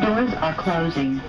Doors are closing.